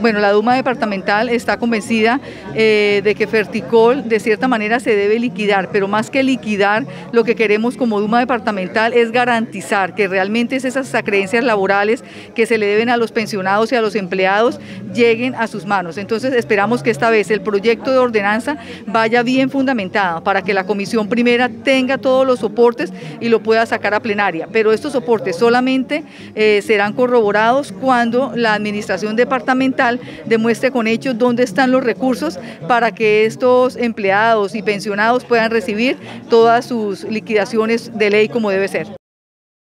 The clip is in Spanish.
Bueno, la Duma departamental está convencida eh, de que Ferticol de cierta manera se debe liquidar, pero más que liquidar, lo que queremos como Duma departamental es garantizar que realmente esas acreencias laborales que se le deben a los pensionados y a los empleados lleguen a sus manos. Entonces esperamos que esta vez el proyecto de ordenanza vaya bien fundamentada para que la comisión primera tenga todos los soportes y lo pueda sacar a plenaria. Pero estos soportes solamente eh, serán corroborados cuando la administración departamental demuestre con hechos dónde están los recursos para que estos empleados y pensionados puedan recibir todas sus liquidaciones de ley como debe ser.